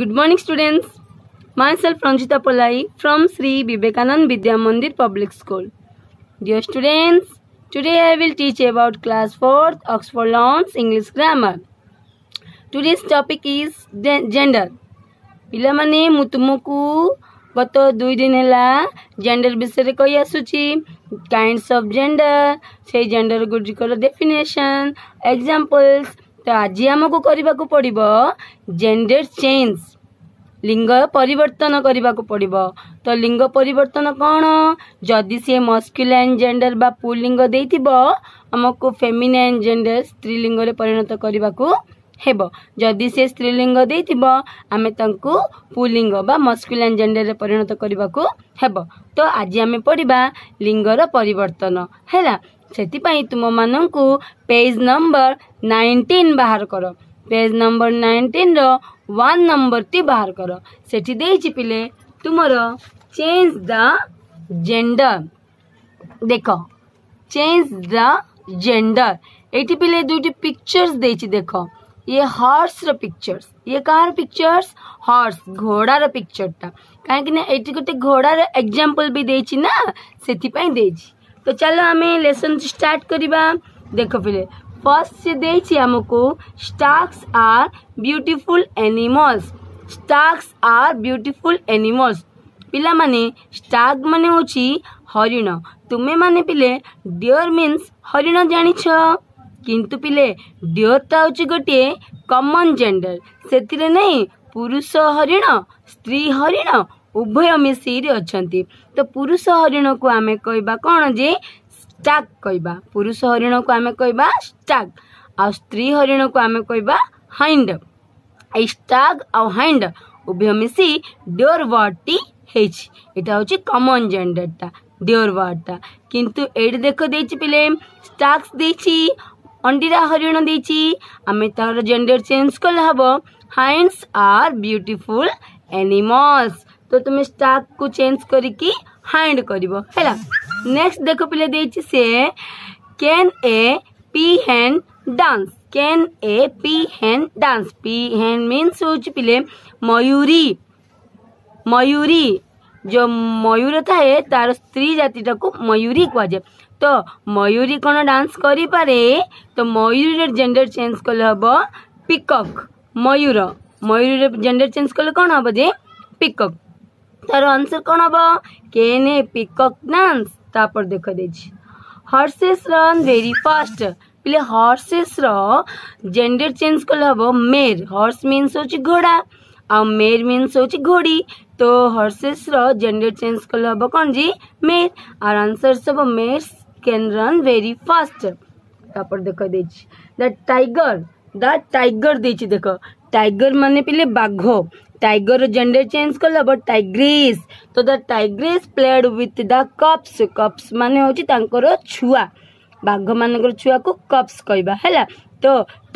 Good morning students. Myself Ranjita Polai from Sri Vivekanand Vidya Mandir Public School. Dear students, today I will teach about class 4th Oxford Lawn's English Grammar. Today's topic is gender. ପିଲାମାନେ ମୁଁ ତୁମକୁ ଗତ ଦୁଇ ଦିନ ହେଲା gender ବିଷୟରେ କହି ଆସୁଛି କାଇଣ୍ଡସ୍ ଅଫ୍ ଜେଣ୍ଡର ସେଇ ଜେଣ୍ଡର ଗୁଡ଼ିକର ଡେଫିନେସନ୍ ଏକ୍ଜାମ୍ପଲ୍ସ ତ ଆଜି ଆମକୁ କରିବାକୁ ପଡ଼ିବ ଜେଣ୍ଡର ଚେଞ୍ଜ ଲିଙ୍ଗ ପରିବର୍ତ୍ତନ କରିବାକୁ ପଡ଼ିବ ତ ଲିଙ୍ଗ ପରିବର୍ତ୍ତନ କ'ଣ ଯଦି ସିଏ ମସ୍କୁଲାଇନ୍ ଜେଣ୍ଡର ବା ପୁଲିଙ୍ଗ ଦେଇଥିବ ଆମକୁ ଫେମିନାଇନ୍ ଜେଣ୍ଡର ସ୍ତ୍ରୀଲିଙ୍ଗରେ ପରିଣତ କରିବାକୁ ହେବ ଯଦି ସେ ସ୍ତ୍ରୀଲିଙ୍ଗ ଦେଇଥିବ ଆମେ ତାଙ୍କୁ ପୁଲିଙ୍ଗ ବା ମସ୍କୁଲାଇନ୍ ଜେଣ୍ଡରରେ ପରିଣତ କରିବାକୁ ହେବ ତ ଆଜି ଆମେ ପଢ଼ିବା ଲିଙ୍ଗର ପରିବର୍ତ୍ତନ ହେଲା ସେଥିପାଇଁ ତୁମମାନଙ୍କୁ ପେଜ୍ ନମ୍ବର ନାଇନଟିନ୍ ବାହାର କର ପେଜ୍ ନମ୍ବର ନାଇନଟିନ୍ର ୱାନ୍ ନମ୍ବରଟି ବାହାର କର ସେଠି ଦେଇଛି ପିଲେ ତୁମର ଚେଞ୍ଜ ଦ ଜେଣ୍ଡର ଦେଖ ଚେଞ୍ଜ ଦ ଜେଣ୍ଡର ଏଇଠି ପିଲେ ଦୁଇଟି ପିକ୍ଚର୍ସ ଦେଇଛି ଦେଖ ये हर्स पिक्चर्स ये कार पिक्चर्स हर्स घोड़ार पिक्चरटा कहीं गोटे घोड़ार एक्जामपल भी देना से তো ଚାଲ ଆମେ ଲେସନ୍ ଷ୍ଟାର୍ଟ କରିବା ଦେଖ ପିଲେ ଫର୍ଷ୍ଟ ସେ ଦେଇଛି ଆମକୁ stags are beautiful animals stags are beautiful animals ପିଲାମାନେ ଷ୍ଟାକ୍ ମାନେ ହେଉଛି ହରିଣ ତୁମେମାନେ ପିଲେ ଡିଅର୍ ମିନ୍ସ ହରିଣ ଜାଣିଛ କିନ୍ତୁ ପିଲେ ଡିଅର୍ଟା ହେଉଛି ଗୋଟିଏ କମନ୍ ଜେଣ୍ଡର ସେଥିରେ ନାହିଁ ପୁରୁଷ ହରିଣ ସ୍ତ୍ରୀ ହରିଣ ଉଭୟ ମିଶିକିରି ଅଛନ୍ତି ତ ପୁରୁଷ ହରିଣକୁ ଆମେ କହିବା କ'ଣ ଯେ ଷ୍ଟାକ୍ କହିବା ପୁରୁଷ ହରିଣକୁ ଆମେ କହିବା ଷ୍ଟାକ୍ ଆଉ ସ୍ତ୍ରୀ ହରିଣକୁ ଆମେ କହିବା ହାଇଣ୍ଡ ଏଇ ଷ୍ଟାକ୍ ଆଉ ହାଇଣ୍ଡ ଉଭୟ ମିଶି ଡିଓର ୱାର୍ଡ଼ଟି ହେଇଛି ଏଇଟା ହେଉଛି କମନ୍ ଜେଣ୍ଡରଟା ଡିଓର ୱାର୍ଡ଼ଟା କିନ୍ତୁ ଏଇଠି ଦେଖ ଦେଇଛି ପିଲେ ଷ୍ଟାକ୍ସ ଦେଇଛି ଅଣ୍ଡିରା ହରିଣ ଦେଇଛି ଆମେ ତା'ର ଜେଣ୍ଡର ଚେଞ୍ଜ କଲେ ହେବ ହାଇଣ୍ଡସ୍ ଆର୍ ବ୍ୟୁଟିଫୁଲ୍ ଆନିମଲ୍ସ তো তুমি ଷ୍ଟାର୍ଟକୁ ଚେଞ୍ଜ କରିକି ହାଇଣ୍ଡ କରିବ ହେଲା ନେକ୍ସଟ ଦେଖ ପିଲା ଦେଇଛି ସେ can a peahen dance can a peahen dance peahen means ହେଉଛି ପିଲେ ମୟୂରୀ ମୟୂରୀ ଯେଉଁ ମୟୂର ଥାଏ ତାର ସ୍ତ୍ରୀ ଜାତିଟାକୁ ମୟୂରୀ କୁହାଯାଏ ତ ମୟୂରୀ କ'ଣ ଡାନ୍ସ କରିପାରେ ତ ମୟୂରୀର ଜେଣ୍ଡର ଚେଞ୍ଜ କଲେ ହେବ ପିକକ୍ ମୟୂର ମୟୂରୀର ଜେଣ୍ଡର ଚେଞ୍ଜ କଲେ କ'ଣ ହେବ ଯେ ପିକକ୍ ତାର ଆନ୍ସର କ'ଣ ହେବ କେନ୍ ଏ ପିକକ୍ ଡ୍ୟାନ୍ସ ତାପରେ ଦେଖ ଦେଇଛି ହର୍ସେସ୍ ରନ୍ ଭେରି ଫାଷ୍ଟ ପିଲେ ହର୍ସେସ୍ର ଜେଣ୍ଡର ଚେଞ୍ଜ କଲେ ହେବ ମେର୍ ହର୍ସ ମିନ୍ସ ହେଉଛି ଘୋଡ଼ା ଆଉ ମେର୍ ମିନ୍ସ ହେଉଛି ଘୋଡ଼ି ତ ହର୍ସେସ୍ର ଜେଣ୍ଡର ଚେଞ୍ଜ କଲେ ହେବ କ'ଣ ଯେ ମେର୍ ଆର୍ ଆନ୍ସର ସବୁ mares can run very fast ତାପରେ ଦେଖ ଦେଇଛି ଦ ଟାଇଗର द टाइगर ଦେଇଛି ଦେଖ ଟାଇଗର ମାନେ ପିଲେ ବାଘ ଟାଇଗରର ଜେଣ୍ଡର ଚେଞ୍ଜ କଲା ବଟ୍ ଟାଇଗ୍ରିସ୍ ତ the tigress played with the cubs cubs ମାନେ ହେଉଛି ତାଙ୍କର ଛୁଆ ବାଘମାନଙ୍କର ଛୁଆକୁ କପ୍ସ କହିବା ହେଲା ତ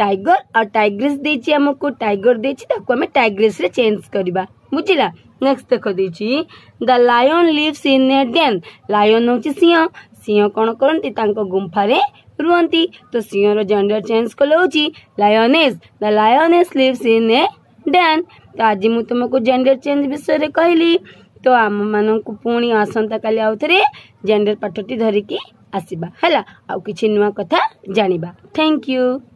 ଟାଇଗର ଆଉ ଟାଇଗ୍ରିସ୍ ଦେଇଛି ଆମକୁ ଟାଇଗର ଦେଇଛି ତାକୁ ଆମେ ଟାଇଗ୍ରିସ୍ରେ ଚେଞ୍ଜ କରିବା ବୁଝିଲା ନେକ୍ସଟ ଦେଖ ଦେଇଛି the lion lives in a den lion ହେଉଛି ସିଂହ ସିଂହ କ'ଣ କରନ୍ତି ତାଙ୍କ ଗୁମ୍ଫାରେ ରୁହନ୍ତି ତ ସିଂହର ଜେଣ୍ଡର ଚେଞ୍ଜ କଲେ ହେଉଛି ଲାୟନେସ୍ ଦ ଲାୟନେସ୍ ଲିଭ୍ସ ଇନ୍ ଏ ଡ୍ୟାନ୍ ତ ଆଜି ମୁଁ ତୁମକୁ ଜେଣ୍ଡର ଚେଞ୍ଜ ବିଷୟରେ କହିଲି ତ ଆମମାନଙ୍କୁ ପୁଣି ଆସନ୍ତାକାଲି ଆଉ ଥରେ ଜେଣ୍ଡର ପାଠଟି ଧରିକି ଆସିବା ହେଲା ଆଉ କିଛି ନୂଆ କଥା ଜାଣିବା ଥ୍ୟାଙ୍କ ୟୁ